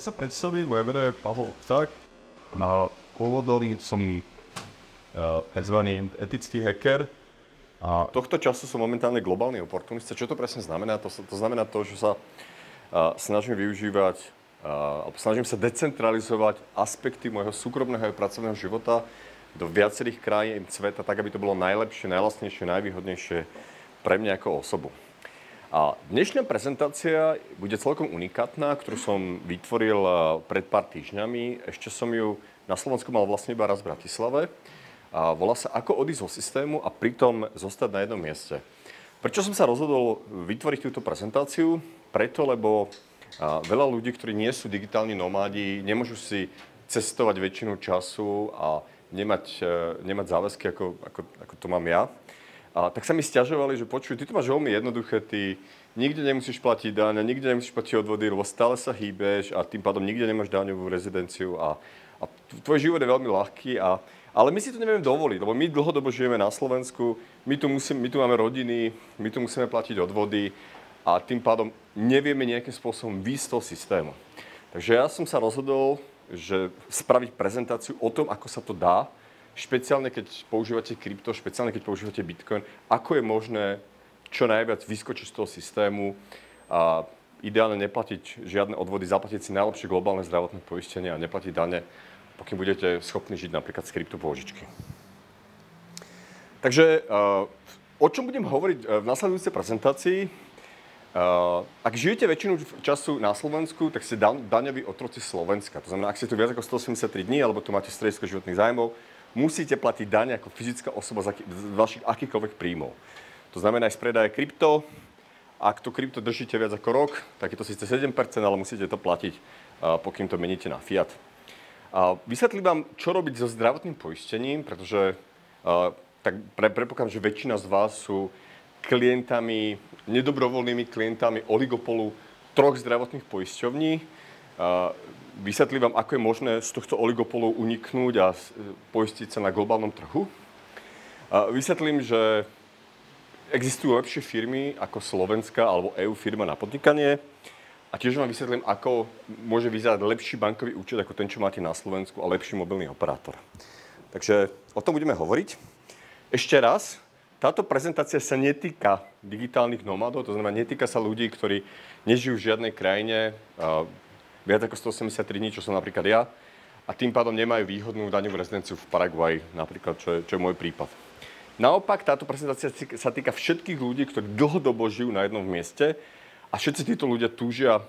sa predstavím, moje meno je Pavel Pták. Na pôvodný som uh, tzv. etický hacker. A tohto času som momentálne globálny oportunista. Čo to presne znamená? To, to znamená to, že sa uh, snažím využívať, uh, alebo snažím sa decentralizovať aspekty môjho súkromného a pracovného života do viacerých krajín sveta, tak aby to bolo najlepšie, najlasnejšie, najvýhodnejšie pre mňa ako osobu. A dnešná prezentácia bude celkom unikátna, ktorú som vytvoril eh, pred pár týždňami. Ešte som ju na Slovensku mal vlastne iba raz v Bratislave. A volá sa Ako odísť zo systému a pritom zostať na jednom mieste. Prečo som sa rozhodol vytvoriť túto prezentáciu? Preto, lebo veľa ľudí, ktorí nie sú digitálni nomádi, nemôžu si cestovať väčšinu času a nemať, eh, nemať záväzky, ako, ako, ako to mám ja. A tak sa mi stiažovali, že počuj, ty to máš veľmi jednoduché, ty nikde nemusíš platiť daň, nikde nemusíš platiť odvody, lebo stále sa hýbeš a tým pádom nikde nemáš daňovú rezidenciu a, a tvoj život je veľmi ľahký. A, ale my si to nevieme dovoliť, lebo my dlhodobo žijeme na Slovensku, my tu, musím, my tu máme rodiny, my tu musíme platiť odvody a tým pádom nevieme nejakým spôsobom výjsť toho systému. Takže ja som sa rozhodol, že spraviť prezentáciu o tom, ako sa to dá, špeciálne keď používate krypto, špeciálne keď používate Bitcoin, ako je možné čo najviac vyskočiť z toho systému a ideálne neplatiť žiadne odvody, zaplatiť si najlepšie globálne zdravotné poistenie a neplatiť dane, pokým budete schopní žiť napríklad z kryptopôžičky. Takže o čom budem hovoriť e, v nasledujúcej prezentácii? Ak žijete väčšinu času na Slovensku, tak ste daňoví otroci Slovenska. To znamená, ak ste tu viac ako 183 dní, alebo tu máte stredisko životných zájmov, musíte platiť daň ako fyzická osoba z, vašich akýchkoľvek príjmov. To znamená aj z predaje krypto. Ak to krypto držíte viac ako rok, tak je to síce 7%, ale musíte to platiť, pokým to meníte na fiat. A vysvetlím vám, čo robiť so zdravotným poistením, pretože tak pre, predpokladám, že väčšina z vás sú klientami, nedobrovoľnými klientami oligopolu troch zdravotných poisťovní vysvetlím vám, ako je možné z tohto oligopolu uniknúť a poistiť sa na globálnom trhu. Vysvetlím, že existujú lepšie firmy ako Slovenská alebo EU firma na podnikanie. A tiež vám vysvetlím, ako môže vyzerať lepší bankový účet ako ten, čo máte na Slovensku a lepší mobilný operátor. Takže o tom budeme hovoriť. Ešte raz, táto prezentácia sa netýka digitálnych nomádov, to znamená, netýka sa ľudí, ktorí nežijú v žiadnej krajine, viac ako 183 dní, čo som napríklad ja, a tým pádom nemajú výhodnú daňovú rezidenciu v Paraguaji, napríklad, čo je, čo je môj prípad. Naopak, táto prezentácia sa týka všetkých ľudí, ktorí dlhodobo žijú na jednom mieste a všetci títo ľudia túžia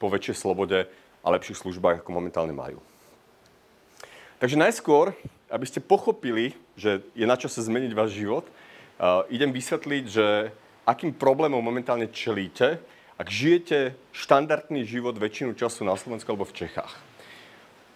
po väčšej slobode a lepších službách, ako momentálne majú. Takže najskôr, aby ste pochopili, že je na čase zmeniť váš život, uh, idem vysvetliť, že akým problémom momentálne čelíte ak žijete štandardný život väčšinu času na Slovensku alebo v Čechách.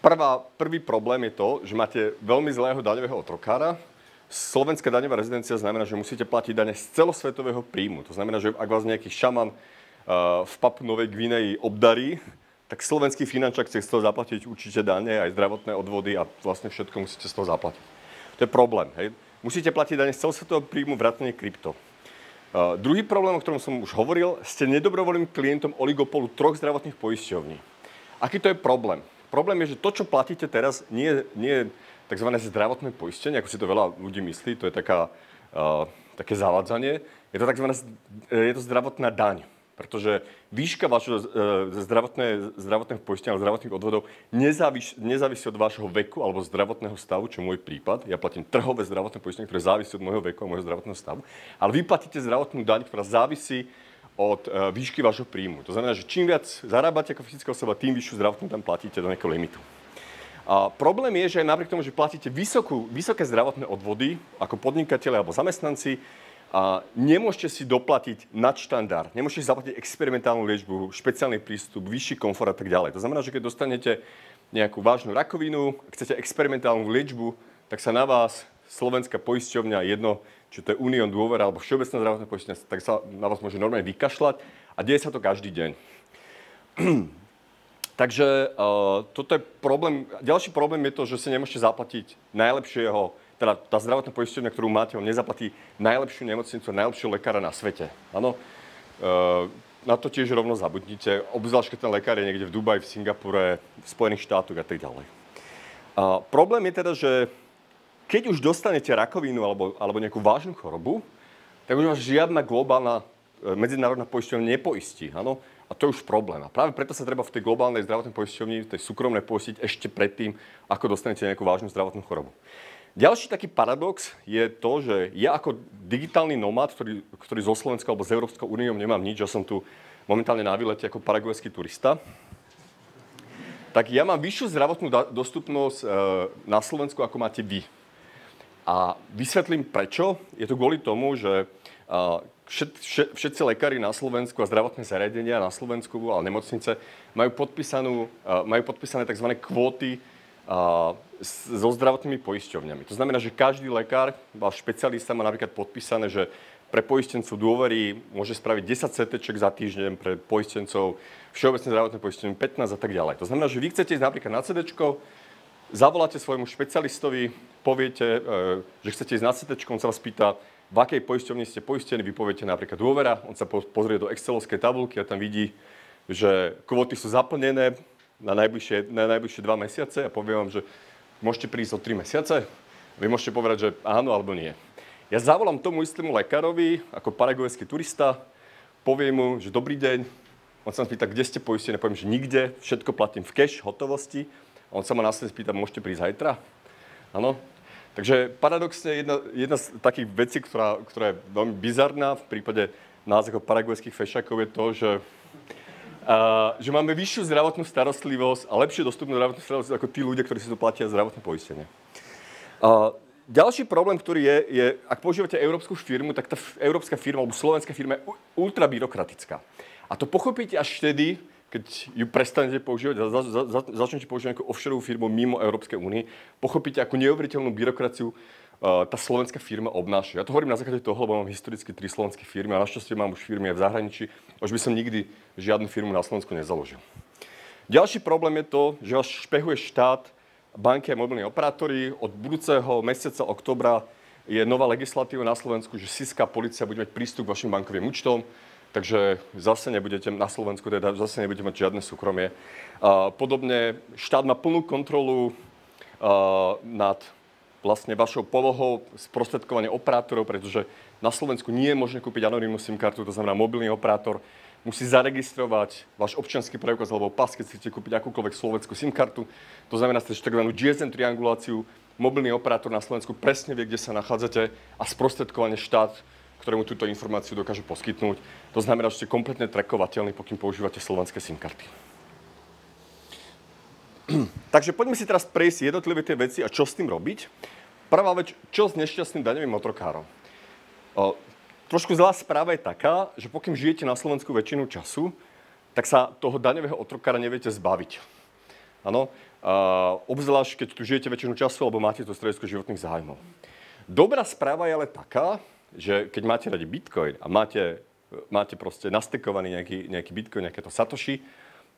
Prvá, prvý problém je to, že máte veľmi zlého daňového otrokára. Slovenská daňová rezidencia znamená, že musíte platiť dane z celosvetového príjmu. To znamená, že ak vás nejaký šaman uh, v Papu Novej Gvineji obdarí, tak slovenský finančák chce z toho zaplatiť určite dane, aj zdravotné odvody a vlastne všetko musíte z toho zaplatiť. To je problém. Hej? Musíte platiť dane z celosvetového príjmu vrátane krypto. Uh, druhý problém, o ktorom som už hovoril, ste nedobrovoľným klientom oligopolu troch zdravotných poisťovní. Aký to je problém? Problém je, že to, čo platíte teraz, nie, nie je tzv. zdravotné poistenie, ako si to veľa ľudí myslí, to je taká, uh, také zavádzanie. Je to tzv. je to zdravotná daň pretože výška vašho e, zdravotné, zdravotného poistenia zdravotných odvodov nezávis, nezávisí od vášho veku alebo zdravotného stavu, čo je môj prípad. Ja platím trhové zdravotné poistenie, ktoré závisí od môjho veku a môjho zdravotného stavu. Ale vy platíte zdravotnú daň, ktorá závisí od e, výšky vášho príjmu. To znamená, že čím viac zarábate ako fyzická osoba, tým vyššiu zdravotnú daň platíte do nejakého limitu. A problém je, že aj napriek tomu, že platíte vysokú, vysoké zdravotné odvody ako podnikatelia alebo zamestnanci, a nemôžete si doplatiť nadštandard, nemôžete si zaplatiť experimentálnu liečbu, špeciálny prístup, vyšší komfort a tak ďalej. To znamená, že keď dostanete nejakú vážnu rakovinu, chcete experimentálnu liečbu, tak sa na vás slovenská poisťovňa, jedno, či to je Unión dôvera alebo Všeobecná zdravotná poisťovňa, tak sa na vás môže normálne vykašľať a deje sa to každý deň. Takže uh, toto je problém. Ďalší problém je to, že si nemôžete zaplatiť najlepšieho teda tá zdravotná poisťovňa, ktorú máte, on nezaplatí najlepšiu nemocnicu, najlepšieho lekára na svete. Áno? E, na to tiež rovno zabudnite, obzvlášť keď ten lekár je niekde v Dubaji, v Singapure, v Spojených štátoch a tak ďalej. A problém je teda, že keď už dostanete rakovinu alebo, alebo nejakú vážnu chorobu, tak už vás žiadna globálna e, medzinárodná poisťovňa nepoistí. Áno? A to je už problém. A práve preto sa treba v tej globálnej zdravotnej poisťovni, tej súkromnej poistiť ešte predtým, ako dostanete nejakú vážnu zdravotnú chorobu. Ďalší taký paradox je to, že ja ako digitálny nomad, ktorý, ktorý zo Slovenska alebo z Európskou úniou nemám nič, ja som tu momentálne na výlete ako paragvajský turista, tak ja mám vyššiu zdravotnú dostupnosť e, na Slovensku, ako máte vy. A vysvetlím prečo. Je to kvôli tomu, že všet, všetci lekári na Slovensku a zdravotné zariadenia na Slovensku, ale nemocnice, majú, podpísanú, majú podpísané tzv. kvóty so zdravotnými poisťovňami. To znamená, že každý lekár, váš špecialista má napríklad podpísané, že pre poistencov dôvery môže spraviť 10 CT za týždeň, pre poistencov všeobecné zdravotné poistenie 15 a tak ďalej. To znamená, že vy chcete ísť napríklad na CD, zavoláte svojmu špecialistovi, poviete, e, že chcete ísť na CT, on sa vás pýta, v akej poisťovni ste poistení, vy poviete napríklad dôvera, on sa pozrie do Excelovskej tabulky a tam vidí, že kvóty sú zaplnené, na najbližšie, na najbližšie dva mesiace a poviem vám, že môžete prísť o tri mesiace. Vy môžete povedať, že áno alebo nie. Ja zavolám tomu istému lekárovi ako paragojský turista, poviem mu, že dobrý deň, on sa ma spýta, kde ste poistení, poviem, že nikde, všetko platím v cash, hotovosti. A on sa ma následne spýta, môžete prísť zajtra? Áno. Takže paradoxne jedna, jedna z takých vecí, ktorá, ktorá je veľmi bizarná v prípade nás ako paragojských fešakov je to, že že máme vyššiu zdravotnú starostlivosť a lepšie dostupnú zdravotnú starostlivosť ako tí ľudia, ktorí si tu platia zdravotné poistenie. Uh, ďalší problém, ktorý je, je, ak používate európsku firmu, tak tá európska firma alebo slovenská firma je ultra byrokratická. A to pochopíte až vtedy, keď ju prestanete používať a za, za, za, začnete používať ako offshore firmu mimo Európskej únie, pochopíte, ako neuveriteľnú byrokraciu tá slovenská firma obnáša. Ja to hovorím na základe toho, lebo mám historicky tri slovenské firmy a našťastie mám už firmy aj v zahraničí. Už by som nikdy žiadnu firmu na Slovensku nezaložil. Ďalší problém je to, že vás špehuje štát, banky a mobilní operátori. Od budúceho mesiaca oktobra je nová legislatíva na Slovensku, že SISKA policia bude mať prístup k vašim bankovým účtom, takže zase nebudete na Slovensku, teda zase nebudete mať žiadne súkromie. Podobne štát má plnú kontrolu nad vlastne vašou polohou sprostredkovanie operátorov, pretože na Slovensku nie je možné kúpiť anonimnú SIM kartu, to znamená mobilný operátor musí zaregistrovať váš občianský preukaz alebo pas, keď chcete kúpiť akúkoľvek slovenskú SIM kartu. To znamená, že tzv. GSM trianguláciu, mobilný operátor na Slovensku presne vie, kde sa nachádzate a sprostredkovanie štát, ktorému túto informáciu dokáže poskytnúť. To znamená, že ste kompletne trekovateľní, pokým používate slovenské SIM karty. Takže poďme si teraz prejsť jednotlivé tie veci a čo s tým robiť. Prvá vec, čo s nešťastným daňovým otrokárom? O, trošku zlá správa je taká, že pokým žijete na Slovensku väčšinu času, tak sa toho daňového otrokára neviete zbaviť. Áno, obzvlášť keď tu žijete väčšinu času, alebo máte to stredisko životných zájmov. Dobrá správa je ale taká, že keď máte radi Bitcoin a máte, máte proste nastekovaný nejaký, nejaký Bitcoin, nejaké to Satoshi,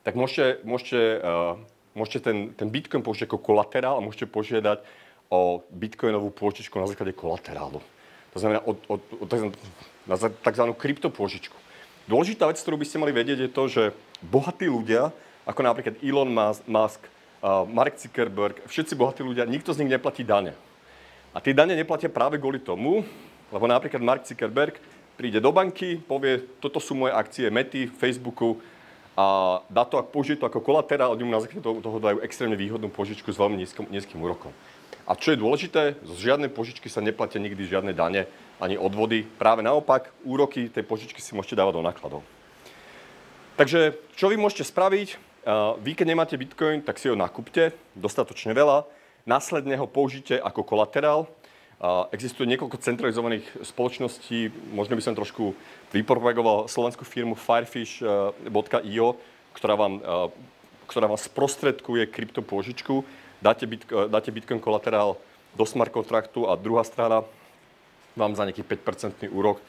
tak môžete, môžete uh, môžete ten, ten Bitcoin použiť ako kolaterál a môžete požiadať o bitcoinovú pôžičku na základe kolaterálu. To znamená o, o, o na tzv. kryptopôžičku. Dôležitá vec, ktorú by ste mali vedieť, je to, že bohatí ľudia, ako napríklad Elon Musk, Mark Zuckerberg, všetci bohatí ľudia, nikto z nich neplatí dane. A tie dane neplatia práve kvôli tomu, lebo napríklad Mark Zuckerberg príde do banky, povie, toto sú moje akcie Mety, Facebooku, a dá to, ak použije to ako kolaterál, oni mu na základe toho, toho dajú extrémne výhodnú požičku s veľmi nízkym, nízkym úrokom. A čo je dôležité, zo žiadnej požičky sa neplatia nikdy žiadne dane ani odvody. Práve naopak, úroky tej požičky si môžete dávať do nákladov. Takže čo vy môžete spraviť? Vy, keď nemáte Bitcoin, tak si ho nakúpte, dostatočne veľa. Následne ho použite ako kolaterál Existuje niekoľko centralizovaných spoločností, možno by som trošku vypropagoval slovenskú firmu firefish.io, ktorá vám, ktorá vám sprostredkuje kryptopôžičku. Dáte, bitcoin, dáte Bitcoin kolaterál do smart kontraktu a druhá strana vám za nejaký 5% úrok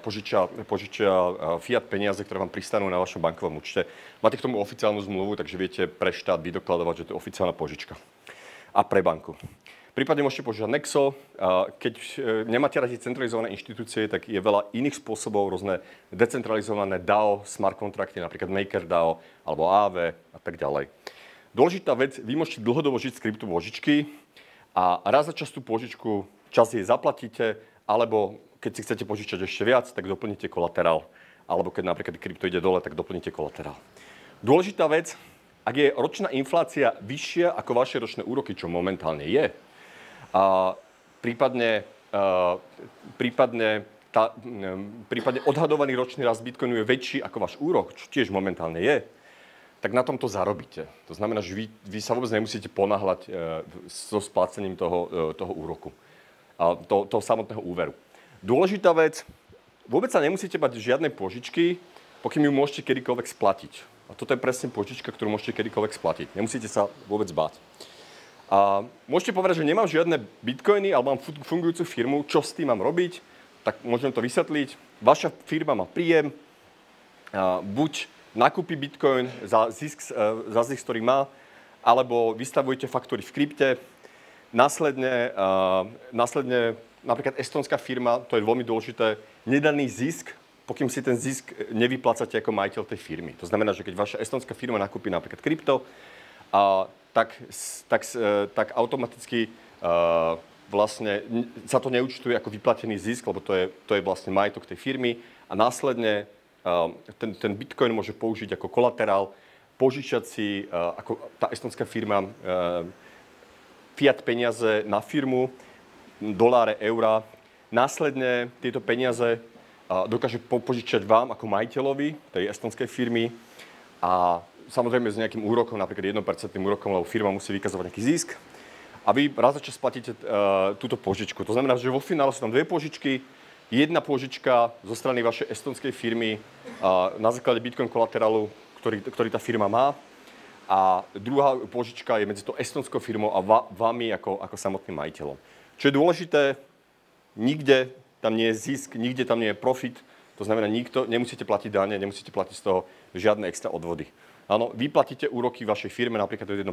požičia, požičia fiat peniaze, ktoré vám pristanú na vašom bankovom účte. Máte k tomu oficiálnu zmluvu, takže viete pre štát vydokladovať, že to je oficiálna požička. A pre banku. Prípadne môžete používať Nexo. Keď nemáte radi centralizované inštitúcie, tak je veľa iných spôsobov, rôzne decentralizované DAO, smart kontrakty, napríklad MakerDAO alebo AV a tak ďalej. Dôležitá vec, vy môžete dlhodobo žiť z kryptopožičky a raz za čas tú požičku, čas jej zaplatíte, alebo keď si chcete požičať ešte viac, tak doplníte kolaterál. Alebo keď napríklad krypto ide dole, tak doplníte kolaterál. Dôležitá vec, ak je ročná inflácia vyššia ako vaše ročné úroky, čo momentálne je, a prípadne, a, prípadne, tá, prípadne odhadovaný ročný rast Bitcoinu je väčší ako váš úrok, čo tiež momentálne je, tak na tom to zarobíte. To znamená, že vy, vy sa vôbec nemusíte ponáhľať e, so splácením toho, e, toho úroku, a to, toho samotného úveru. Dôležitá vec, vôbec sa nemusíte bať žiadne požičky, pokým ju môžete kedykoľvek splatiť. A toto je presne požička, ktorú môžete kedykoľvek splatiť. Nemusíte sa vôbec báť. A môžete povedať, že nemám žiadne bitcoiny, ale mám fungujúcu firmu, čo s tým mám robiť, tak môžem to vysvetliť. Vaša firma má príjem, a buď nakúpi bitcoin za zisk, e, za zisk, ktorý má, alebo vystavujete faktúry v krypte. Následne, uh, následne napríklad estonská firma, to je veľmi dôležité, nedaný zisk, pokým si ten zisk nevyplácate ako majiteľ tej firmy. To znamená, že keď vaša estonská firma nakúpi napríklad krypto, a tak, tak, e, tak automaticky uh, vlastne sa to neúčtuje ako vyplatený zisk, lebo to je, to je vlastne majetok tej firmy a následne ten, ten bitcoin môže použiť ako kolaterál, požičať si, uh, ako tá estonská firma, uh, fiat peniaze na firmu, doláre, eura. Následne tieto peniaze uh, dokáže požičať vám ako majiteľovi tej estonskej firmy a samozrejme s nejakým úrokom, napríklad 1% úrokom, lebo firma musí vykazovať nejaký zisk. A vy raz za čas platíte túto požičku. To znamená, že vo finále sú tam dve požičky. Jedna požička zo strany vašej estonskej firmy na základe Bitcoin kolaterálu, ktorý, ktorý tá firma má. A druhá požička je medzi to estonskou firmou a va, vami ako, ako samotným majiteľom. Čo je dôležité, nikde tam nie je zisk, nikde tam nie je profit. To znamená, nikto, nemusíte platiť dane, nemusíte platiť z toho žiadne extra odvody. Áno, vyplatíte úroky vašej firme, napríklad to je 1%,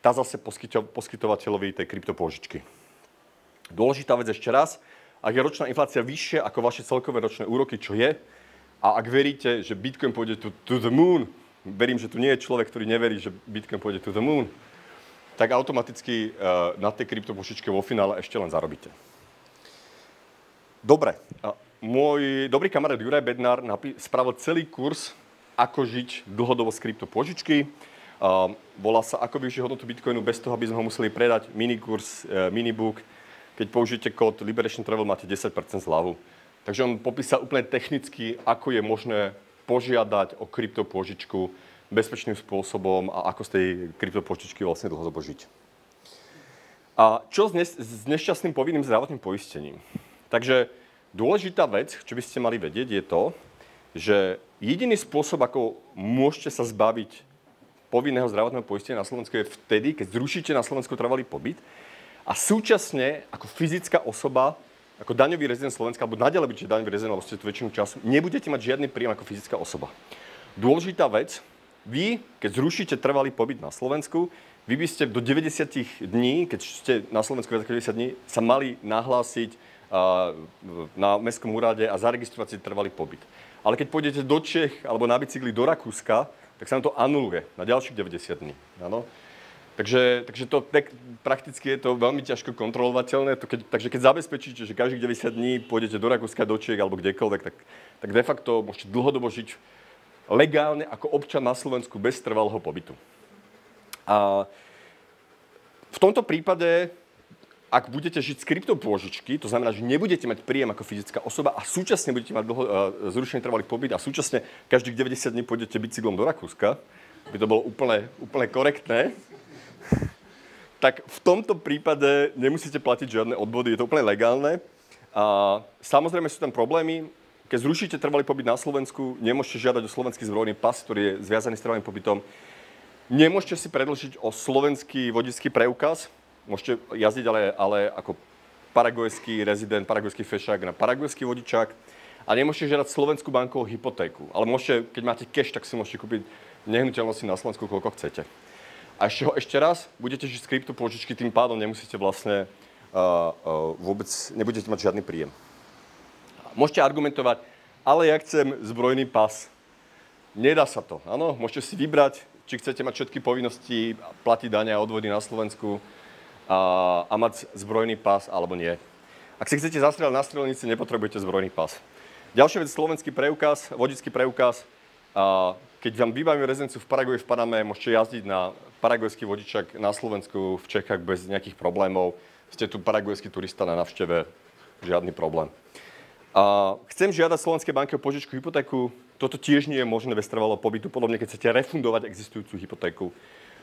tá zase poskytovateľovi tej kryptopôžičky. Dôležitá vec ešte raz, ak je ročná inflácia vyššia ako vaše celkové ročné úroky, čo je, a ak veríte, že Bitcoin pôjde to, to the moon, verím, že tu nie je človek, ktorý neverí, že Bitcoin pôjde to the moon, tak automaticky uh, na tej kryptopožičke vo finále ešte len zarobíte. Dobre, môj dobrý kamarát Juraj Bednár spravil celý kurz ako žiť dlhodobo z kryptopožičky. Uh, volá sa Ako využiť hodnotu Bitcoinu bez toho, aby sme ho museli predať. Minikurs, uh, minibook. Keď použijete kód Liberation Travel, máte 10% zľavu. Takže on popísal úplne technicky, ako je možné požiadať o kryptopožičku bezpečným spôsobom a ako z tej kryptopožičky vlastne dlhodobo žiť. A čo s, ne- s nešťastným povinným zdravotným poistením? Takže dôležitá vec, čo by ste mali vedieť, je to, že Jediný spôsob, ako môžete sa zbaviť povinného zdravotného poistenia na Slovensku je vtedy, keď zrušíte na Slovensku trvalý pobyt a súčasne ako fyzická osoba, ako daňový rezident Slovenska, alebo naďalej budete daňový rezident, alebo ste tu väčšinu času, nebudete mať žiadny príjem ako fyzická osoba. Dôležitá vec, vy, keď zrušíte trvalý pobyt na Slovensku, vy by ste do 90 dní, keď ste na Slovensku viac ako 90 dní, sa mali nahlásiť na Mestskom úrade a zaregistrovať si trvalý pobyt. Ale keď pôjdete do Čech alebo na bicykli do Rakúska, tak sa nám to anuluje na ďalších 90 dní. Ano? Takže, takže to tak, prakticky je to veľmi ťažko kontrolovateľné. To keď, takže keď zabezpečíte, že každých 90 dní pôjdete do Rakúska, do Čech alebo kdekoľvek, tak, tak de facto môžete dlhodobo žiť legálne ako občan na Slovensku bez trvalého pobytu. A v tomto prípade ak budete žiť z kryptopôžičky, to znamená, že nebudete mať príjem ako fyzická osoba a súčasne budete mať dlho, uh, zrušený trvalý pobyt a súčasne každých 90 dní pôjdete bicyklom do Rakúska, by to bolo úplne, úplne korektné, tak v tomto prípade nemusíte platiť žiadne odvody, je to úplne legálne. A samozrejme sú tam problémy. Keď zrušíte trvalý pobyt na Slovensku, nemôžete žiadať o slovenský zbrojný pas, ktorý je zviazaný s trvalým pobytom. Nemôžete si predložiť o slovenský vodický preukaz, môžete jazdiť, ale, ale ako paragojský rezident, paragojský fešák na paragojský vodičák a nemôžete žiadať slovenskú bankovú hypotéku. Ale môžete, keď máte cash, tak si môžete kúpiť nehnuteľnosti na Slovensku, koľko chcete. A ešte, ešte raz, budete žiť z kryptopôžičky, tým pádom nemusíte vlastne uh, uh, vôbec, nebudete mať žiadny príjem. Môžete argumentovať, ale ja chcem zbrojný pas. Nedá sa to, áno? Môžete si vybrať, či chcete mať všetky povinnosti, platiť dania a odvody na Slovensku a, a mať zbrojný pas, alebo nie. Ak si chcete zastrieľať na strelnici, nepotrebujete zbrojný pas. Ďalšia vec, slovenský preukaz, vodický preukaz. A keď vám vybavíme rezidenciu v Paraguji, v Paname, môžete jazdiť na paragojský vodičak na Slovensku, v Čechách bez nejakých problémov. Ste tu paragojský turista na navšteve, žiadny problém. A chcem žiadať Slovenskej banke o požičku hypotéku. Toto tiež nie je možné bez trvalého pobytu, podobne keď chcete refundovať existujúcu hypotéku.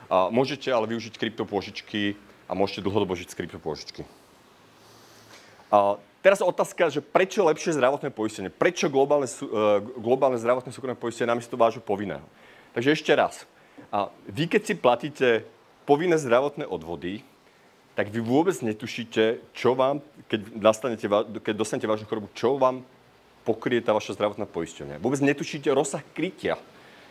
A môžete ale využiť kryptopôžičky a môžete dlhodobo žiť z kryptopôžičky. A teraz otázka, že prečo lepšie zdravotné poistenie? Prečo globálne, uh, globálne zdravotné súkromné poistenie namiesto vášho povinného? Takže ešte raz. A vy keď si platíte povinné zdravotné odvody, tak vy vôbec netušíte, čo vám, keď, nastanete, keď dostanete vážnu chorobu, čo vám pokrie tá vaša zdravotná poisťovňa. Vôbec netušíte rozsah krytia.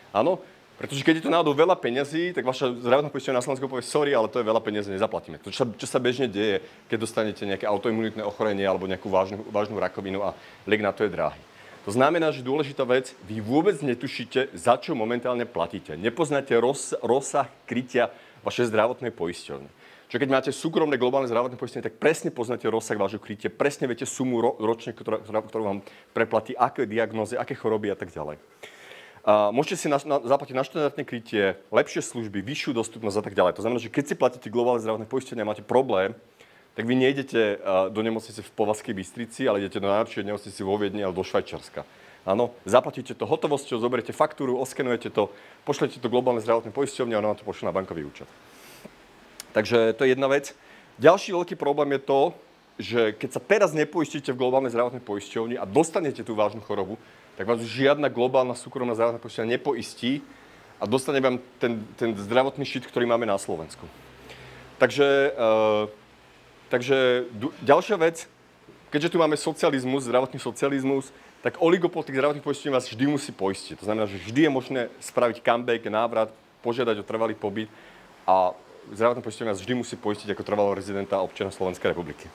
Áno? Pretože keď je to náhodou veľa peňazí, tak vaša zdravotná poisťovňa na Slovensku povie, sorry, ale to je veľa peniazí, nezaplatíme. To, čo, čo sa bežne deje, keď dostanete nejaké autoimunitné ochorenie alebo nejakú vážnu, vážnu rakovinu a liek na to je drahý. To znamená, že dôležitá vec, vy vôbec netušíte, za čo momentálne platíte. Nepoznáte roz, rozsah krytia vašej zdravotnej poisťovne. Čiže keď máte súkromné globálne zdravotné poistenie, tak presne poznáte rozsah vášho krytia, presne viete sumu ro- ročne, ktorá, ktorú vám preplatí, aké diagnozy, aké choroby a tak ďalej. A môžete si na, na, zaplatiť na štandardné krytie, lepšie služby, vyššiu dostupnosť a tak ďalej. To znamená, že keď si platíte globálne zdravotné poistenie a máte problém, tak vy nejdete do nemocnice v Povazkej Bystrici, ale idete do najlepšej nemocnice vo Viedni alebo do Švajčiarska. Áno, zaplatíte to hotovosťou, zoberiete faktúru, oskenujete to, pošlete to globálne zdravotné poisťovne a ono vám to pošle na bankový účet. Takže to je jedna vec. Ďalší veľký problém je to, že keď sa teraz nepoistíte v globálnej zdravotnej poisťovni a dostanete tú vážnu chorobu, tak vás žiadna globálna súkromná zdravotná poisťovňa nepoistí a dostane vám ten, ten zdravotný šit, ktorý máme na Slovensku. Takže, uh, takže ďalšia vec, keďže tu máme socializmus, zdravotný socializmus, tak oligopol tých zdravotných poistení vás vždy musí poistiť. To znamená, že vždy je možné spraviť comeback, návrat, požiadať o trvalý pobyt a zdravotné poistenie vás vždy musí poistiť ako trvalého rezidenta občana Slovenskej republiky.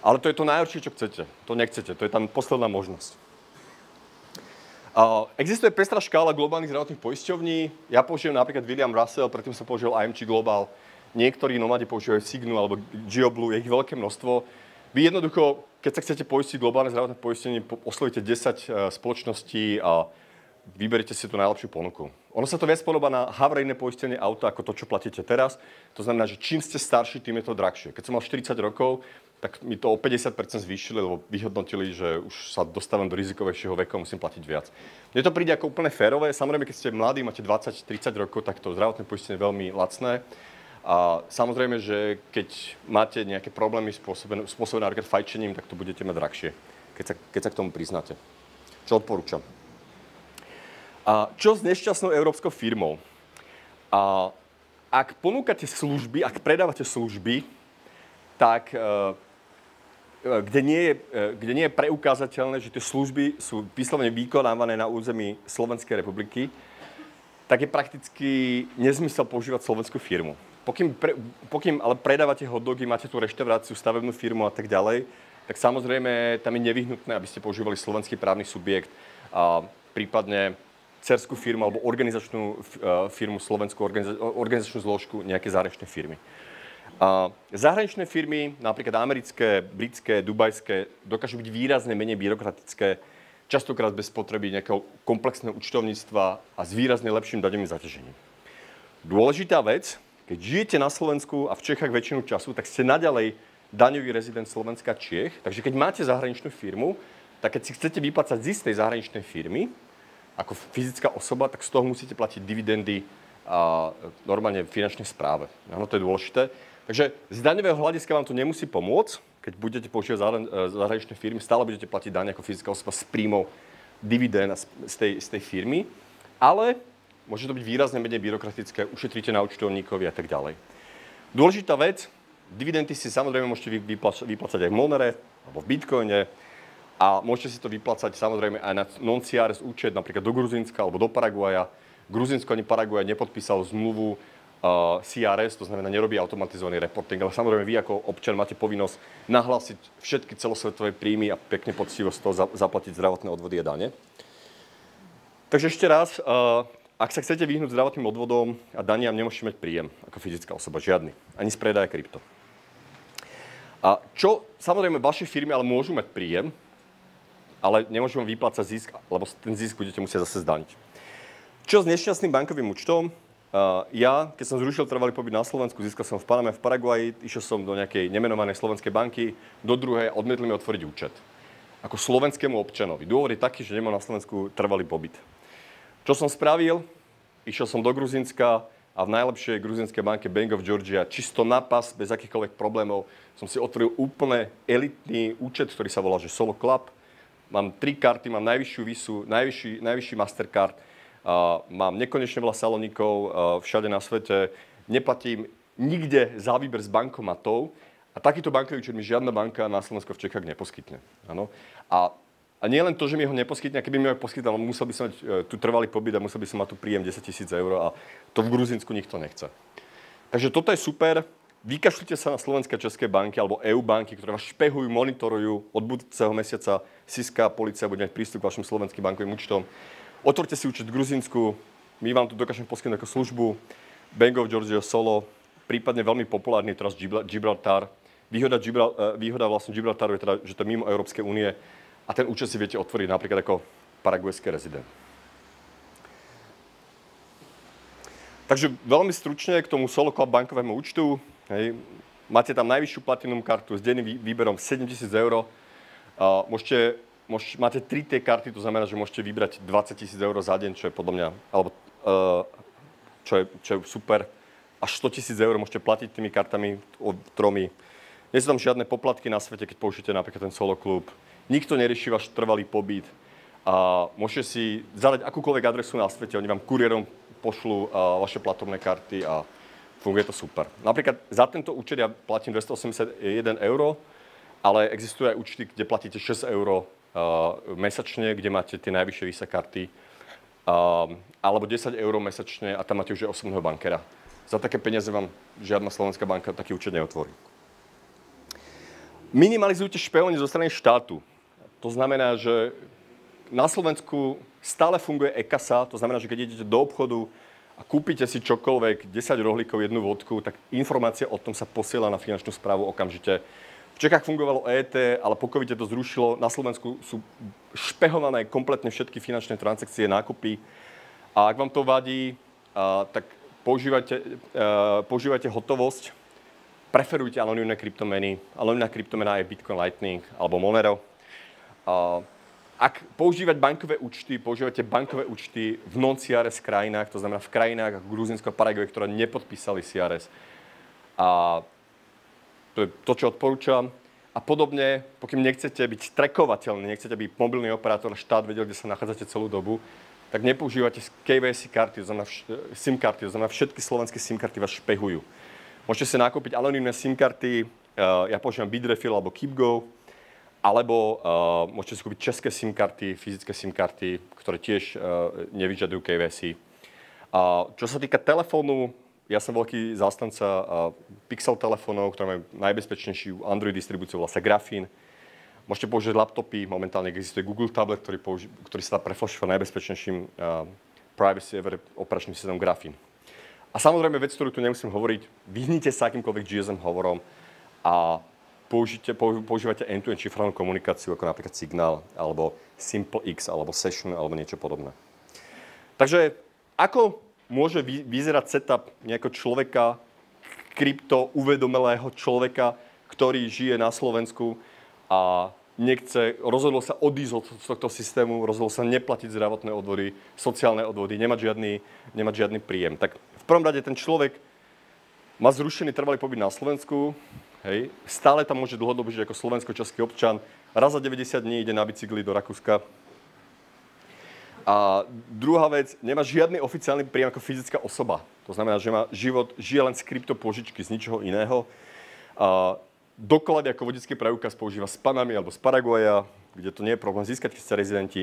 Ale to je to najhoršie, čo chcete. To nechcete. To je tam posledná možnosť. Uh, existuje pestrá škála globálnych zdravotných poisťovní. Ja použijem napríklad William Russell, predtým som použil IMG Global. Niektorí nomadi používajú Signu alebo GeoBlue, je ich veľké množstvo. Vy jednoducho, keď sa chcete poistiť globálne zdravotné poistenie, oslovíte 10 uh, spoločností a vyberiete si tú najlepšiu ponuku. Ono sa to viac podobá na havarijné poistenie auta ako to, čo platíte teraz. To znamená, že čím ste starší, tým je to drahšie. Keď som mal 40 rokov, tak mi to o 50% zvýšili, lebo vyhodnotili, že už sa dostávam do rizikovejšieho veku a musím platiť viac. Mne to príde ako úplne férové. Samozrejme, keď ste mladí, máte 20-30 rokov, tak to zdravotné poistenie je veľmi lacné. A samozrejme, že keď máte nejaké problémy spôsobené, spôsobené napríklad fajčením, tak to budete mať drahšie, keď sa, keď sa k tomu priznáte. Čo odporúčam. A čo s nešťastnou európskou firmou? A ak ponúkate služby, ak predávate služby, tak e, e, kde nie, je, e, kde nie je preukázateľné, že tie služby sú vyslovene vykonávané na území Slovenskej republiky, tak je prakticky nezmysel používať slovenskú firmu. Pokým, pre, pokým ale predávate hotdogy, máte tú reštauráciu, stavebnú firmu a tak ďalej, tak samozrejme tam je nevyhnutné, aby ste používali slovenský právny subjekt a prípadne cerskú firmu alebo organizačnú eh, firmu, slovenskú organizačnú zložku nejaké zahraničné firmy. A zahraničné firmy, napríklad americké, britské, dubajské, dokážu byť výrazne menej byrokratické, častokrát bez potreby nejakého komplexného účtovníctva a s výrazne lepším daňovým zaťažením. Dôležitá vec, keď žijete na Slovensku a v Čechách väčšinu času, tak ste naďalej daňový rezident Slovenska Čech. Takže keď máte zahraničnú firmu, tak keď si chcete vyplácať z istej zahraničnej firmy, ako fyzická osoba, tak z toho musíte platiť dividendy a normálne finančnej správe. Áno, to je dôležité. Takže z daňového hľadiska vám to nemusí pomôcť, keď budete používať e, zahraničné firmy, stále budete platiť daň ako fyzická osoba z príjmov dividend z tej, z tej firmy, ale môže to byť výrazne menej byrokratické, ušetríte na účtovníkovi a tak ďalej. Dôležitá vec, dividendy si samozrejme môžete vyplácať aj v Monere alebo v Bitcoine, a môžete si to vyplácať samozrejme aj na non-CRS účet, napríklad do Gruzinska alebo do Paraguaja. Gruzinsko ani Paraguaj nepodpísal zmluvu uh, CRS, to znamená nerobí automatizovaný reporting, ale samozrejme vy ako občan máte povinnosť nahlásiť všetky celosvetové príjmy a pekne poctivo z toho za, zaplatiť zdravotné odvody a dane. Takže ešte raz, uh, ak sa chcete vyhnúť zdravotným odvodom a daniam, nemôžete mať príjem ako fyzická osoba, žiadny. Ani z predaja krypto. A čo, samozrejme, vaše firmy ale môžu mať príjem, ale nemôžu vám vyplácať zisk, lebo ten zisk budete musieť zase zdaniť. Čo s nešťastným bankovým účtom? Uh, ja, keď som zrušil trvalý pobyt na Slovensku, získal som v Paname, v Paraguaji, išiel som do nejakej nemenovanej slovenskej banky, do druhej odmietli mi otvoriť účet. Ako slovenskému občanovi. Dôvod je taký, že nemám na Slovensku trvalý pobyt. Čo som spravil? Išiel som do Gruzinska, a v najlepšej gruzinskej banke Bank of Georgia čisto na pas, bez akýchkoľvek problémov, som si otvoril úplne elitný účet, ktorý sa volá že Solo Club. Mám tri karty, mám najvyššiu visu, najvyšší, najvyšší Mastercard, a mám nekonečne veľa saloníkov všade na svete, neplatím nikde za výber z bankomatov a takýto bankový účet mi žiadna banka na Slovensku v Čechách neposkytne. Ano? A a nie len to, že mi ho neposkytne, a keby mi ho poskytol, musel by som mať e, tu trvalý pobyt a musel by som mať tu príjem 10 tisíc eur a to v Gruzinsku nikto nechce. Takže toto je super. Vykašlite sa na slovenské české banky alebo EU banky, ktoré vás špehujú, monitorujú. Od budúceho mesiaca SISKA, policia bude mať prístup k vašim slovenským bankovým účtom. Otvorte si účet v Gruzinsku, my vám tu dokážeme poskytnúť ako službu. Bank of Georgia Solo, prípadne veľmi populárny teraz Gibraltar. Výhoda, e, výhoda vlastne Gibraltaru je teda, že to je mimo Európskej únie a ten účet si viete otvoriť napríklad ako paraguajský rezident. Takže veľmi stručne k tomu Solo bankovému účtu. Hej, máte tam najvyššiu platinum kartu s denným výberom 7000 eur. Uh, môžete, máte tri tie karty, to znamená, že môžete vybrať 20 tisíc eur za deň, čo je podľa mňa, alebo uh, čo, je, čo je super. Až 100 tisíc eur môžete platiť tými kartami tromi. Nie sú tam žiadne poplatky na svete, keď použijete napríklad ten solo klub nikto nerieši váš trvalý pobyt a môžete si zadať akúkoľvek adresu na svete, oni vám kuriérom pošlú vaše platobné karty a funguje to super. Napríklad za tento účet ja platím 281 eur, ale existujú aj účty, kde platíte 6 eur mesačne, kde máte tie najvyššie Visa karty, alebo 10 eur mesačne a tam máte už osobného bankera. Za také peniaze vám žiadna slovenská banka taký účet neotvorí. Minimalizujte špehovanie zo strany štátu. To znamená, že na Slovensku stále funguje e-kasa, to znamená, že keď idete do obchodu a kúpite si čokoľvek, 10 rohlíkov, jednu vodku, tak informácia o tom sa posiela na finančnú správu okamžite. V Čechách fungovalo EET, ale po COVID to zrušilo. Na Slovensku sú špehované kompletne všetky finančné transakcie, nákupy. A ak vám to vadí, tak používajte, a, používajte hotovosť, preferujte anonimné kryptomeny. Anonimná kryptomena je Bitcoin Lightning alebo Monero ak používať bankové účty, používate bankové účty v non-CRS krajinách, to znamená v krajinách ako Gruzinsko a Paraguay, ktoré nepodpísali CRS. A to je to, čo odporúčam. A podobne, pokým nechcete byť trekovateľný, nechcete byť mobilný operátor, štát vedel, kde sa nachádzate celú dobu, tak nepoužívate KVC karty, to znamená SIM karty, to znamená všetky slovenské SIM karty vás špehujú. Môžete si nakúpiť anonimné SIM karty, ja používam Bitrefill alebo KeepGo, alebo uh, môžete si kúpiť české SIM karty, fyzické SIM karty, ktoré tiež uh, nevyžadujú KVC. Uh, čo sa týka telefónu, ja som veľký zástanca uh, Pixel telefónov, ktoré majú najbezpečnejšiu Android distribúciu, vlastne Graphene. Môžete použiť laptopy, momentálne existuje Google Tablet, ktorý, použi- ktorý sa dá preflašovať najbezpečnejším uh, privacy ever operačným systémom Graphene. A samozrejme vec, ktorú tu nemusím hovoriť, vyhnite sa akýmkoľvek GSM hovorom a použite, používate end-to-end šifrovanú komunikáciu, ako napríklad Signal, alebo SimpleX, alebo Session, alebo niečo podobné. Takže ako môže vyzerať setup nejakého človeka, krypto uvedomelého človeka, ktorý žije na Slovensku a nechce, rozhodol sa odísť od tohto systému, rozhodol sa neplatiť zdravotné odvody, sociálne odvody, nemať žiadny, nemať žiadny príjem. Tak v prvom rade ten človek má zrušený trvalý pobyt na Slovensku, Hej. Stále tam môže dlhodobo žiť ako slovensko-český občan. Raz za 90 dní ide na bicykli do Rakúska. A druhá vec, nemá žiadny oficiálny príjem ako fyzická osoba. To znamená, že má život, žije len z kryptopožičky, z ničoho iného. A doklady ako vodický preukaz používa s Panami alebo z Paraguaja, kde to nie je problém získať, keď ste rezidenti.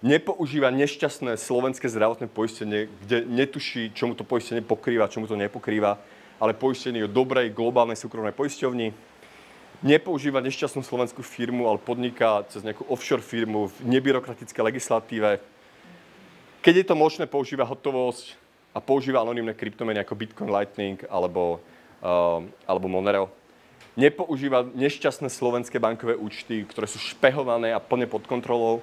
nepoužíva nešťastné slovenské zdravotné poistenie, kde netuší, čomu to poistenie pokrýva, čomu to nepokrýva, ale poistenie o dobrej globálnej súkromnej poisťovni. Nepoužíva nešťastnú slovenskú firmu, ale podniká cez nejakú offshore firmu v nebyrokratické legislatíve. Keď je to možné, používa hotovosť a používa anonimné kryptomeny ako Bitcoin Lightning alebo, uh, alebo Monero. Nepoužíva nešťastné slovenské bankové účty, ktoré sú špehované a plne pod kontrolou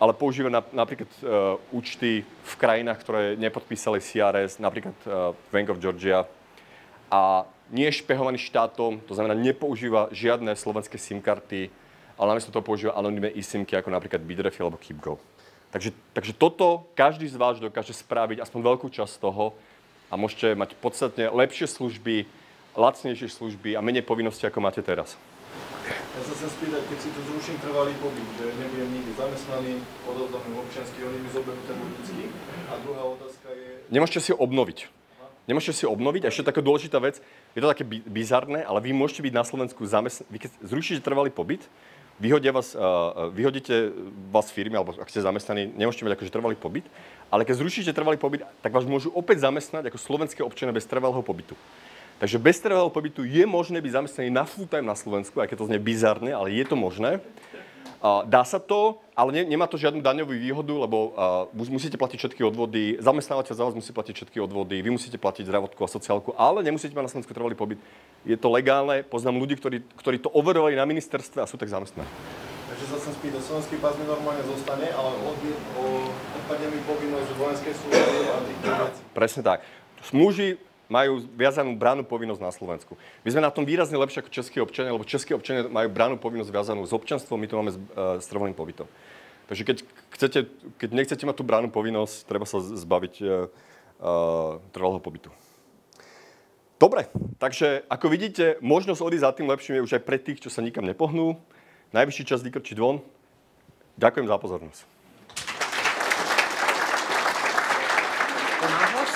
ale používa na, napríklad uh, účty v krajinách, ktoré nepodpísali CRS, napríklad uh, Bank of Georgia. A nie je špehovaný štátom, to znamená, nepoužíva žiadne slovenské SIM karty, ale namiesto toho používa anonimné eSIMky, ako napríklad Bitrefi alebo KeepGo. Takže, takže toto každý z vás dokáže spraviť aspoň veľkú časť toho a môžete mať podstatne lepšie služby, lacnejšie služby a menej povinností, ako máte teraz. Ja sa chcem spýtať, keď si tu zruším trvalý pobyt, že nebudem nikdy zamestnaný, odovzdám občiansky, oni mi zoberú ten ľudský. A druhá otázka je... Nemôžete si ho obnoviť. Nemôžete si obnoviť. A ešte taká dôležitá vec, je to také bizarné, ale vy môžete byť na Slovensku zamestnaní. Vy keď zrušíte trvalý pobyt, vyhodia vás, vyhodíte vás firmy, alebo ak ste zamestnaní, nemôžete mať akože trvalý pobyt, ale keď zrušíte trvalý pobyt, tak vás môžu opäť zamestnať ako slovenské občania bez trvalého pobytu. Takže bez trvalého pobytu je možné byť zamestnaný na full time na Slovensku, aj keď to znie bizarne, ale je to možné. Dá sa to, ale ne, nemá to žiadnu daňovú výhodu, lebo uh, musíte platiť všetky odvody, zamestnávateľ za vás musí platiť všetky odvody, vy musíte platiť zdravotku a sociálku, ale nemusíte mať na Slovensku trvalý pobyt. Je to legálne, poznám ľudí, ktorí, ktorí to overovali na ministerstve a sú tak zamestnaní. Takže sa chcem spýtať, slovenský pás mi normálne zostane, ale odpadne mi povinnosť vojenskej služby a vecí. Presne tak. Muži majú viazanú bránu povinnosť na Slovensku. My sme na tom výrazne lepšie ako českí občania, lebo českí občania majú bránu povinnosť viazanú s občanstvom, my to máme uh, s trvalým pobytom. Takže keď, chcete, keď nechcete mať tú bránu povinnosť, treba sa zbaviť uh, uh, trvalého pobytu. Dobre, takže ako vidíte, možnosť odísť za tým lepším je už aj pre tých, čo sa nikam nepohnú. Najvyšší čas vykrčiť von. Ďakujem za pozornosť.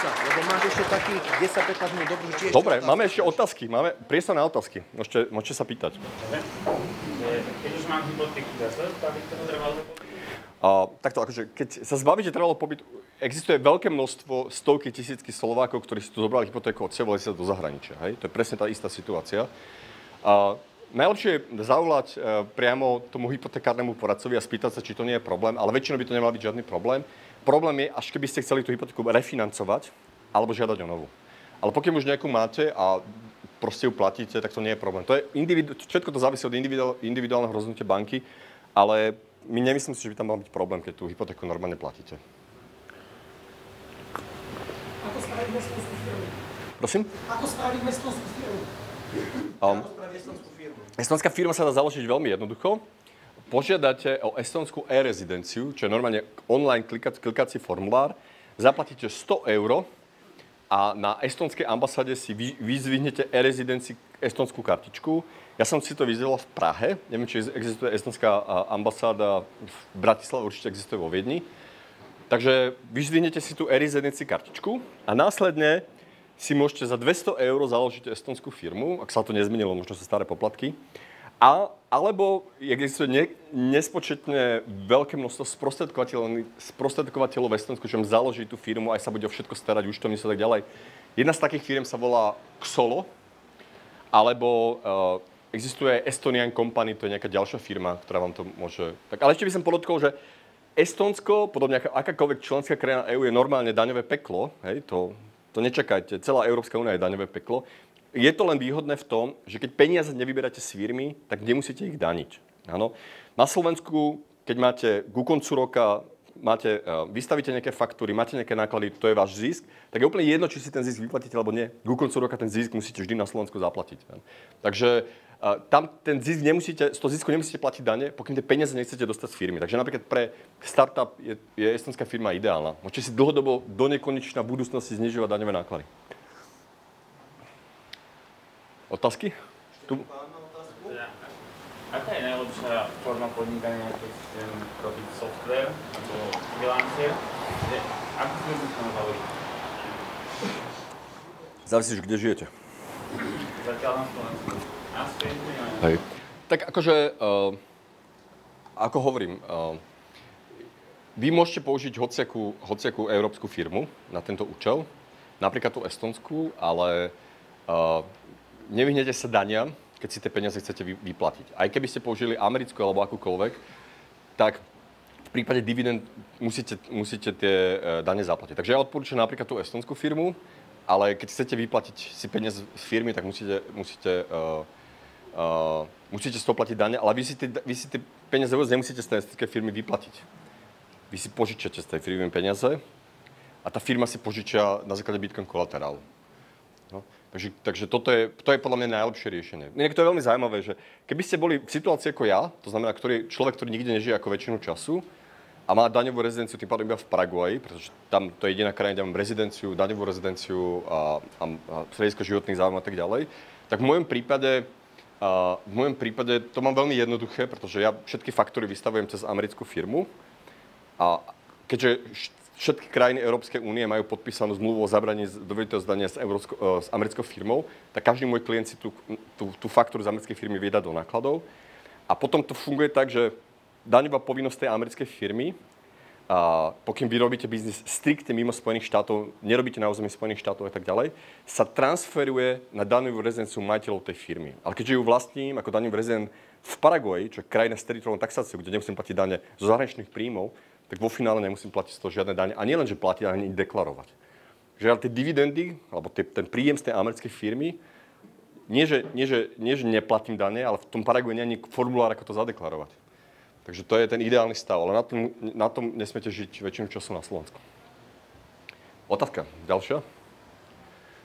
Sa, lebo máš ešte takých 10-15 minút. Dobre, či Dobre, máme ešte otázky. Máme priestor na otázky. Môžete, môžete sa pýtať. Keď už mám hypotéku, toho trvalého pobytu? A, takto, akože, keď sa zbavíte trvalého pobytu, existuje veľké množstvo, stovky, tisícky Slovákov, ktorí si tu zobrali hypotéku, odsťahovali sa do zahraničia. Hej? To je presne tá istá situácia. A, najlepšie je zavolať e, priamo tomu hypotekárnemu poradcovi a spýtať sa, či to nie je problém, ale väčšinou by to nemal byť žiadny problém. Problém je, až keby ste chceli tú hypotéku refinancovať alebo žiadať o novú. Ale pokiaľ už nejakú máte a proste ju platíte, tak to nie je problém. To je individu- všetko to závisí od individuál- individuálneho rozhodnutia banky, ale my nemyslím si, že by tam mal byť problém, keď tú hypotéku normálne platíte. Ako spraviť firmu? Prosím? Ako spraviť firmu? Um, Ako spraviť firmu? Estonská firma sa dá založiť veľmi jednoducho. Požiadate o estonskú e-rezidenciu, čo je normálne online klikac, klikací formulár, zaplatíte 100 eur a na estonskej ambasáde si vy, vyzvihnete e-rezidencii estonskú kartičku. Ja som si to vyzvedol v Prahe, neviem, či existuje estonská ambasáda v Bratislave, určite existuje vo Viedni. Takže vyzvihnete si tú e-rezidencii kartičku a následne si môžete za 200 eur založiť estonskú firmu, ak sa to nezmenilo, možno sú staré poplatky. A, alebo existuje ne, nespočetne veľké množstvo sprostredkovateľov, sprostredkovateľov v Estonsku, čo založí tú firmu, aj sa bude o všetko starať, to a tak ďalej. Jedna z takých firm sa volá Xolo, alebo uh, existuje Estonian Company, to je nejaká ďalšia firma, ktorá vám to môže... Tak, ale ešte by som podotkol, že Estonsko, podobne ako akákoľvek členská krajina EÚ, je normálne daňové peklo. Hej, to, to nečakajte. Celá Európska únia je daňové peklo. Je to len výhodné v tom, že keď peniaze nevyberáte z firmy, tak nemusíte ich daniť. Áno. Na Slovensku, keď máte ku koncu roka máte, uh, vystavíte nejaké faktúry, máte nejaké náklady, to je váš zisk, tak je úplne jedno, či si ten zisk vyplatíte alebo nie. Ku koncu roka ten zisk musíte vždy na Slovensku zaplatiť. Takže uh, tam ten zisk nemusíte, z toho zisku nemusíte platiť dane, pokým tie peniaze nechcete dostať z firmy. Takže napríklad pre startup je, je estonská firma ideálna. Môžete si dlhodobo do nekonečna v budúcnosti znižovať daňové náklady. Otázky? Tu, aká je najlepšia forma podnikania, keď chcem robiť software alebo? Že, ako sme by som zaujíť? závisí, že kde žijete. Zatiaľ na Slovensku. A späť Hej. Tak akože, uh, ako hovorím, uh, vy môžete použiť hociakú, hociakú európsku firmu na tento účel, napríklad tú estonskú, ale uh, nevyhnete sa daniam, keď si tie peniaze chcete vy, vyplatiť. Aj keby ste použili americkú alebo akúkoľvek, tak v prípade dividend musíte, musíte tie uh, dane zaplatiť. Takže ja odporúčam napríklad tú estonskú firmu, ale keď chcete vyplatiť si peniaze z firmy, tak musíte, musíte, uh, uh, musíte z toho platiť dane, ale vy si tie, vy si tie peniaze vôbec nemusíte z tej estonskej firmy vyplatiť. Vy si požičate z tej firmy peniaze a tá firma si požičia na základe Bitcoin kolaterálu. Takže, takže toto je, to je podľa mňa najlepšie riešenie. Inak to je veľmi zaujímavé, že keby ste boli v situácii ako ja, to znamená ktorý, človek, ktorý nikde nežije ako väčšinu času, a má daňovú rezidenciu tým pádom iba v Paraguaji, pretože tam to je jediná krajina, kde mám rezidenciu, daňovú rezidenciu a, a, a životných záujmov a tak ďalej, tak v mojom prípade a v mojom prípade to mám veľmi jednoduché, pretože ja všetky faktory vystavujem cez americkú firmu a keďže všetky krajiny Európskej únie majú podpísanú zmluvu o zabraní dvojitého zdania s, Európsko, e, s americkou firmou, tak každý môj klient si tú, tú, tú faktúru z americkej firmy vie do nákladov. A potom to funguje tak, že daňová povinnosť tej americkej firmy, a pokým vy robíte biznis striktne mimo Spojených štátov, nerobíte na území Spojených štátov a tak ďalej, sa transferuje na daňovú rezidenciu majiteľov tej firmy. Ale keďže ju vlastním ako daňový rezident v Paraguaji, čo je krajina s teritoriálnou taxáciou, kde nemusím platiť dane zo zahraničných príjmov, tak vo finále nemusím platiť z toho žiadne dane. A nielen, že platiť, ale ani deklarovať. Že ale tie dividendy, alebo tie, ten príjem z tej americkej firmy, nie že, nie, že, nie, že neplatím dane, ale v tom Paraguay nie je ani formulár, ako to zadeklarovať. Takže to je ten ideálny stav, ale na tom, na tom nesmiete žiť väčšinu času na Slovensku. Otázka. Ďalšia?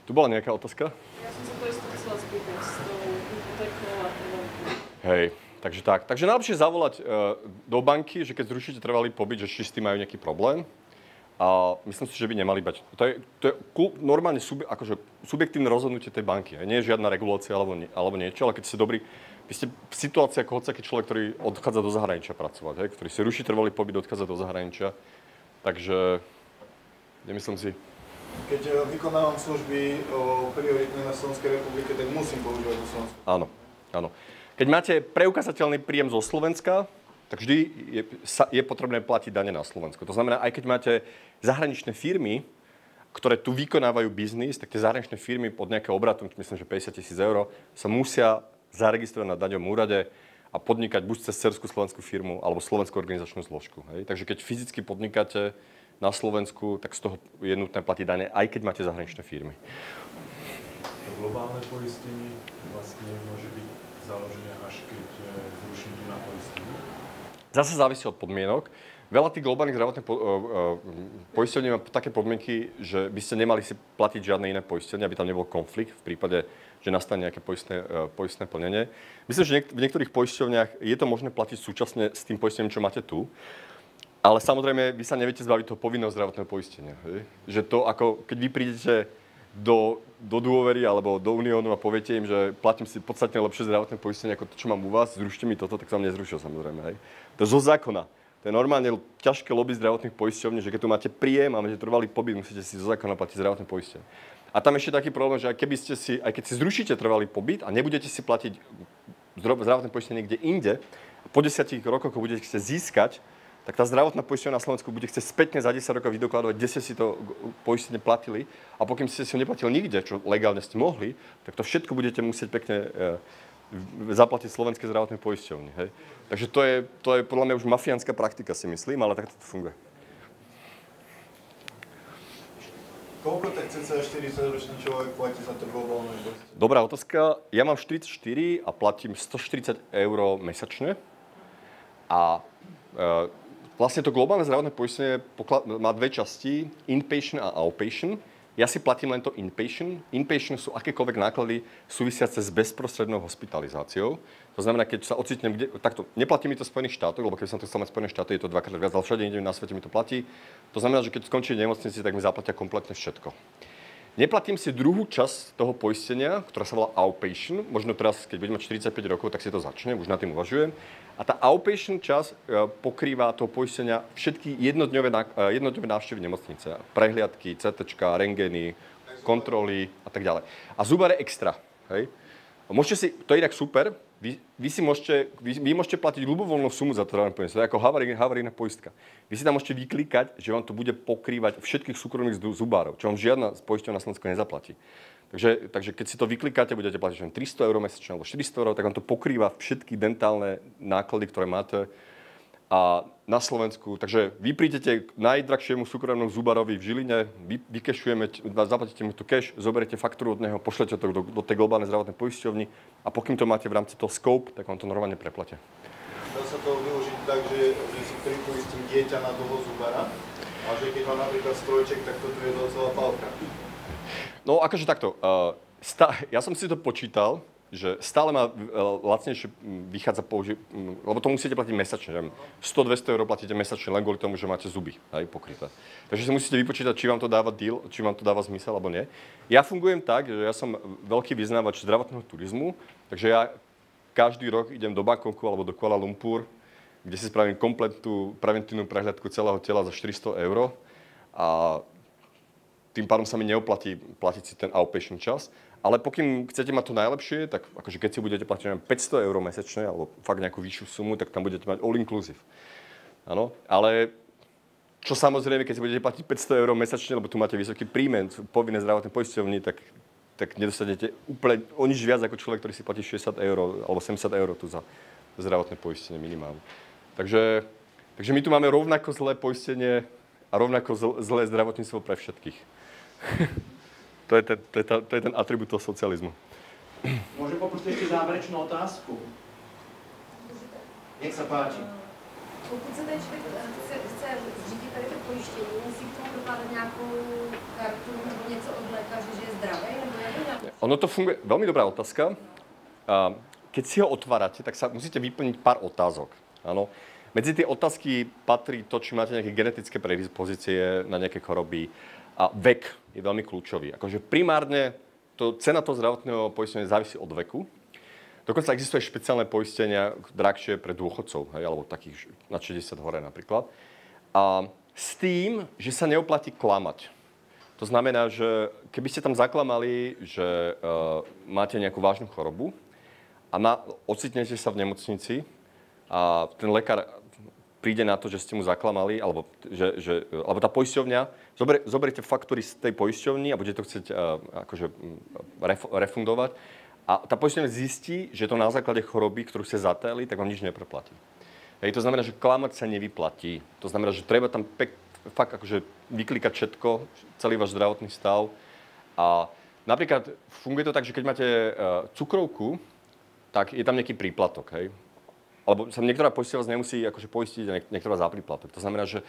Tu bola nejaká otázka? Ja som sa to isto chcela spýtať s tou hypotékou a Hej, Takže tak. Takže najlepšie zavolať uh, do banky, že keď zrušíte trvalý pobyt, že či s tým majú nejaký problém. A myslím si, že by nemali bať. To je, to je normálne subje, akože subjektívne rozhodnutie tej banky. Nie je žiadna regulácia alebo, nie, alebo niečo, ale keď ste dobrý, vy ste v situácii ako hocaký človek, ktorý odchádza do zahraničia pracovať, hej, ktorý si ruší trvalý pobyt, odchádza do zahraničia. Takže nemyslím si. Keď eh, vykonávam služby o prioritné na Slovenskej republike, tak musím používať Slovensku. Áno, áno. Keď máte preukazateľný príjem zo Slovenska, tak vždy je, je potrebné platiť dane na Slovensku. To znamená, aj keď máte zahraničné firmy, ktoré tu vykonávajú biznis, tak tie zahraničné firmy pod nejaké obratom, myslím, že 50 tisíc eur, sa musia zaregistrovať na daňovom úrade a podnikať buď cez cerskú slovenskú firmu alebo slovenskú organizačnú zložku. Hej. Takže keď fyzicky podnikáte na Slovensku, tak z toho je nutné platiť dane, aj keď máte zahraničné firmy. To globálne poistenie vlastne môže byť založené až keď e, zruším na poistenie? Zase závisí od podmienok. Veľa tých globálnych zdravotných po, uh, uh, poistení má také podmienky, že by ste nemali si platiť žiadne iné poistenie, aby tam nebol konflikt v prípade, že nastane nejaké poistné, uh, poistné plnenie. Myslím, že niek- v niektorých poisťovniach je to možné platiť súčasne s tým poistením, čo máte tu. Ale samozrejme, vy sa neviete zbaviť toho povinného zdravotného poistenia. Že to, ako keď vy prídete do, do dôvery alebo do Uniónu a poviete im, že platím si podstatne lepšie zdravotné poistenie ako to, čo mám u vás, zrušte mi toto, tak sa nezrušil samozrejme. Hej. To je zo zákona. To je normálne ťažké lobby zdravotných poisťovní, že keď tu máte príjem a máte trvalý pobyt, musíte si zo zákona platiť zdravotné poistenie. A tam ešte taký problém, že aj, keby ste si, aj keď si zrušíte trvalý pobyt a nebudete si platiť zdravotné poistenie niekde inde, po desiatich rokoch ho budete získať, tak tá zdravotná poisťovňa na Slovensku bude chcieť spätne za 10 rokov vydokladovať, kde ste si to poistenie platili a pokým ste si ho neplatili nikde, čo legálne ste mohli, tak to všetko budete musieť pekne e, zaplatiť slovenské zdravotné poisťovne. Hej? Takže to je, to je podľa mňa už mafiánska praktika, si myslím, ale takto to funguje. Koľko tak cca 40-ročný človek platí za to globálne? Dobrá otázka. Ja mám 44 a platím 140 eur mesačne. A e, Vlastne to globálne zdravotné poistenie má dve časti, inpatient a outpatient. Ja si platím len to inpatient. Inpatient sú akékoľvek náklady súvisiace s bezprostrednou hospitalizáciou. To znamená, keď sa ocitnem, kde, takto, neplatí mi to v Spojených štátoch, lebo keď som to chcel mať Spojené štáty, je to dvakrát viac, ale všade na svete mi to platí. To znamená, že keď skončí v nemocnici, tak mi zaplatia kompletne všetko. Neplatím si druhú časť toho poistenia, ktorá sa volá outpatient. Možno teraz, keď budem mať 45 rokov, tak si to začne, už nad tým uvažujem. A tá outpatient časť e, pokrýva toho poistenia všetky jednodňové, e, jednodňové návštevy nemocnice. Prehliadky, CT, rengeny, kontroly a tak ďalej. A zubar extra. Hej? Môžete si, to je inak super, vy, vy si môžete, vy, vy môžete platiť ľubovoľnú sumu za to zdravotné poistenie. To je ako havarí, havarijná poistka. Vy si tam môžete vyklikať, že vám to bude pokrývať všetkých súkromných zubárov, čo vám žiadna poisťovňa na Slovensku nezaplatí. Takže, takže keď si to vyklikáte, budete platiť len 300 eur mesačne alebo 400 eur, tak vám to pokrýva všetky dentálne náklady, ktoré máte a na Slovensku. Takže vy prídete k najdrahšiemu súkromnému zubarovi v Žiline, vy, vykešujeme, zaplatíte mu tu cash, zoberiete faktúru od neho, pošlete to do, do tej globálnej zdravotnej poisťovni a pokým to máte v rámci toho scope, tak vám to normálne preplatia. Dá sa to využiť tak, že, že si pripoistím dieťa na toho zubara a že keď má napríklad strojček, tak toto je docela palka. No akože takto, uh, ja som si to počítal, že stále má uh, lacnejšie vychádza použi- lebo to musíte platiť mesačne. Že 100-200 eur platíte mesačne len kvôli tomu, že máte zuby aj pokryté. Takže si musíte vypočítať, či vám to dáva deal, či vám to dáva zmysel alebo nie. Ja fungujem tak, že ja som veľký vyznávač zdravotného turizmu, takže ja každý rok idem do Bangkoku alebo do Kuala Lumpur, kde si spravím kompletnú preventívnu prehľadku celého tela za 400 eur a tým pádom sa mi neoplatí platiť si ten outpatient čas. Ale pokým chcete mať to najlepšie, tak akože keď si budete platiť neviem, 500 eur mesačne, alebo fakt nejakú vyššiu sumu, tak tam budete mať all inclusive. Áno, ale čo samozrejme, keď si budete platiť 500 eur mesačne, lebo tu máte vysoký príjmen, povinné zdravotné poisťovny, tak, tak nedostanete úplne o nič viac ako človek, ktorý si platí 60 eur alebo 70 eur tu za zdravotné poistenie minimálne. Takže, takže my tu máme rovnako zlé poistenie a rovnako zl- zlé zdravotníctvo pre všetkých. to, je ten, to, je ta, to je ten atribút toho socializmu. Môžem poprosiť ešte záverečnú otázku? Nech sa páči. Pokud se ten člověk chce, chce zřídit tady to pojištění, musí k tomu dokládat nějakou kartu nebo něco od lékaře, že je zdravý, nebo jak to? Ono to funguje, veľmi dobrá otázka. A keď si ho otvárate, tak sa musíte vyplniť pár otázok. Áno. Medzi tie otázky patrí to, či máte nejaké genetické predispozície na nejaké choroby a vek je veľmi kľúčový. Akože primárne to, cena toho zdravotného poistenia závisí od veku. Dokonca existuje špeciálne poistenia drahšie pre dôchodcov, hej, alebo takých na 60 hore napríklad. A s tým, že sa neoplatí klamať. To znamená, že keby ste tam zaklamali, že uh, máte nejakú vážnu chorobu a na, ocitnete sa v nemocnici a ten lekár príde na to, že ste mu zaklamali, alebo, že, že, alebo tá poisťovňa, zober, zoberiete faktúry z tej poisťovny a budete to chcieť uh, akože, ref, refundovať a tá poisťovňa zistí, že to na základe choroby, ktorú ste zatajali, tak vám nič nepreplatí. Hej, to znamená, že klamať sa nevyplatí. To znamená, že treba tam pek, fakt akože vyklikať všetko, celý váš zdravotný stav. A napríklad funguje to tak, že keď máte uh, cukrovku, tak je tam nejaký príplatok, hej. Alebo sa niektorá poisťovňa vás nemusí akože poistiť a niek- niektorá za príplatok. To znamená, že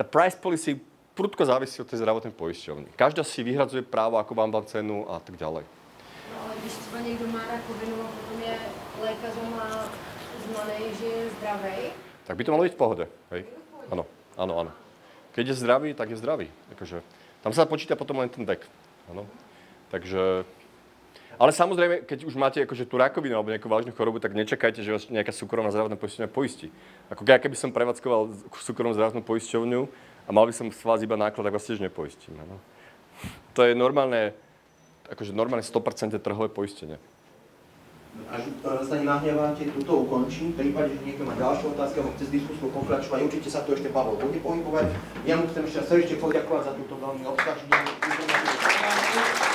tá price policy prudko závisí od tej zdravotnej poisťovny. Každá si vyhradzuje právo, ako vám dá cenu a tak ďalej. No ale když třeba někdo má rakovinu a potom je lékařem a uznaný, že je zdravý, Tak by to malo byť v pohode, hej? Áno, áno, áno. Keď je zdravý, tak je zdravý. Akože, tam sa počíta potom len ten vek. Áno. Takže... Ale samozrejme, keď už máte akože tú rakovinu alebo nejakú vážnu chorobu, tak nečakajte, že vás nejaká súkromná zdravotná poisťovňa poistí. Ako ja keby som prevádzkoval súkromnú zdravotnú poisťovňu a mal by som s vás iba náklad, tak vás tiež nepoistím. Áno. To je normálne, akože normálne 100% trhové poistenie. Až sa nenahneváte, tuto ukončím. V prípade, že niekto má ďalšie otázky alebo chce s diskusiou pokračovať, určite sa to ešte Pavel bude pohybovať. Ja mu chcem ešte srdečne poďakovať za túto veľmi obsažnú informáciu.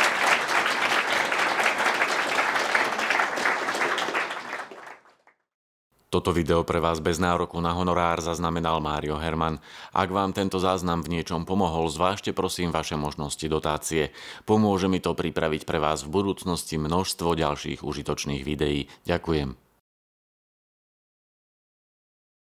Toto video pre vás bez nároku na honorár zaznamenal Mário Herman. Ak vám tento záznam v niečom pomohol, zvážte prosím vaše možnosti dotácie. Pomôže mi to pripraviť pre vás v budúcnosti množstvo ďalších užitočných videí. Ďakujem.